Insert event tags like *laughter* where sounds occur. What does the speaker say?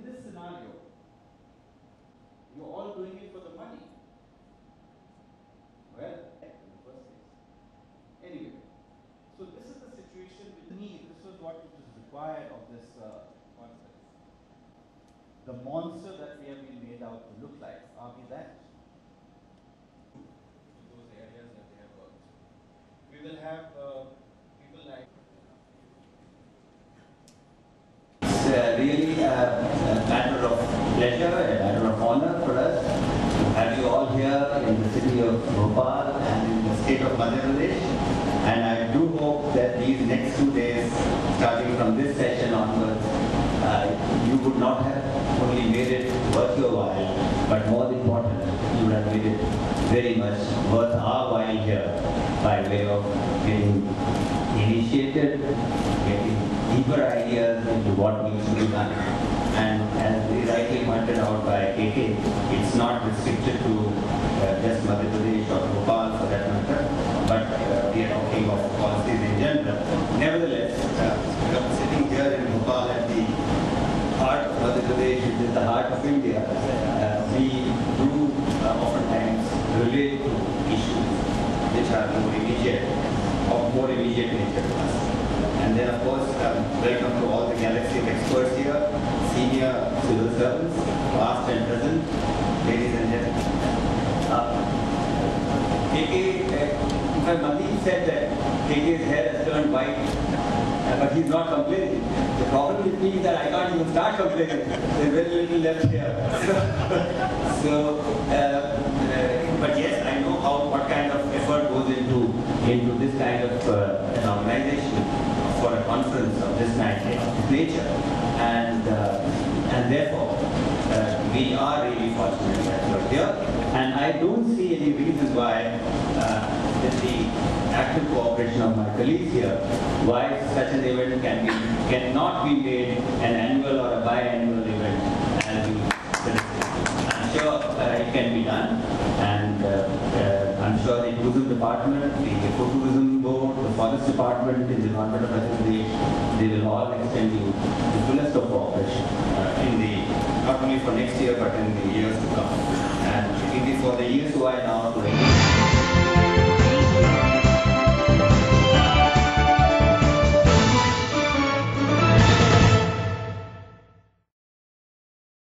In this scenario, you're all doing it for the money. Well, in the first place. Anyway, so this is the situation with me. This was what was required of this uh, conference. The monster that we have been made out to look like, are we that? Those areas that they have worked. We will have uh, people like It's uh, really a, a matter of pleasure, a matter of honor for us to have you all here in the of Bhopal and in the state of Madhya Pradesh. And I do hope that these next two days, starting from this session onwards, uh, you would not have only made it worth your while, but more important, you would have made it very much worth our while here by way of getting initiated, getting deeper ideas into what needs to be done. And as rightly pointed out by KK, it's not restricted to uh, just Madhya Pradesh or Bhopal for that matter, but uh, we are talking of policies in general. Nevertheless, uh, you know, sitting here in Bhopal at the heart of Madhya Pradesh, which the heart of India, uh, we do uh, oftentimes relate to issues which are more immediate, of more immediate nature to us. And then, of course, um, welcome to all the galaxy of experts here, senior civil servants, past and present, ladies and gentlemen. Uh, KK, uh, in fact, Mandeep said that KK's hair has turned white, uh, but he's not complaining. The problem with me is that I start complaining. Little left here. *laughs* so, uh, uh, but yes, I know how what kind of effort goes into into this kind of uh, an organization for a conference of this nature, and uh, and therefore we are really fortunate that you are here. And I don't see any reason why, uh, with the active cooperation of my colleagues here, why such an event can be cannot be made an annual or a biannual event as you. I'm sure uh, it can be done, and uh, uh, I'm sure the tourism department, the ecotourism board, the forest department in the government of Madhya they will all extend you the fullest of cooperation uh, in the not only for next year but in the years to come. And it is for the years are now